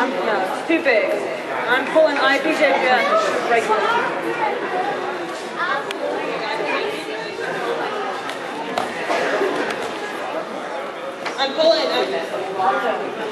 I'm, no, it's too big. I'm pulling IPJPS regular. I'm pulling, okay.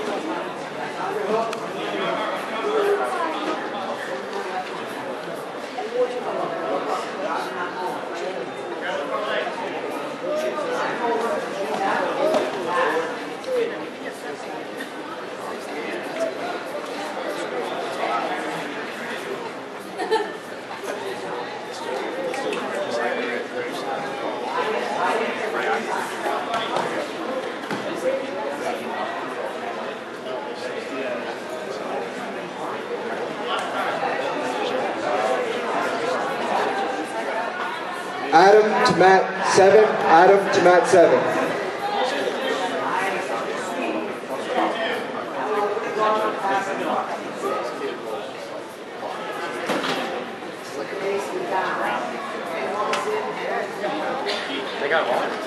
Adam to mat seven. Adam to mat seven. They got one.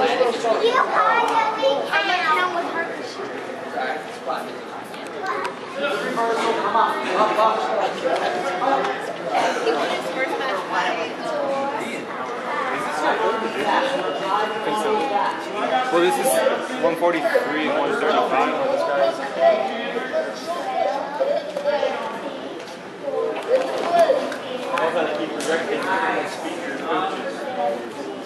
You are like down with her. Well, this is 143 and 135 on this guy. I love how they keep.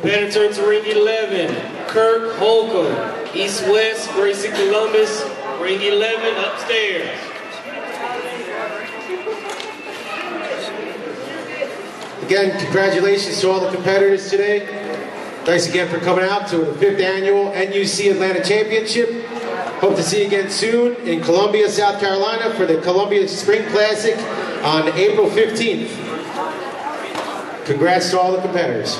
Competitor to ring 11, Kirk Holcomb. East West, Gracie Columbus, ring 11 upstairs. Again, congratulations to all the competitors today. Thanks again for coming out to the fifth annual NUC Atlanta Championship. Hope to see you again soon in Columbia, South Carolina for the Columbia Spring Classic on April 15th. Congrats to all the competitors.